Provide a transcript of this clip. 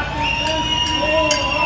Atacante!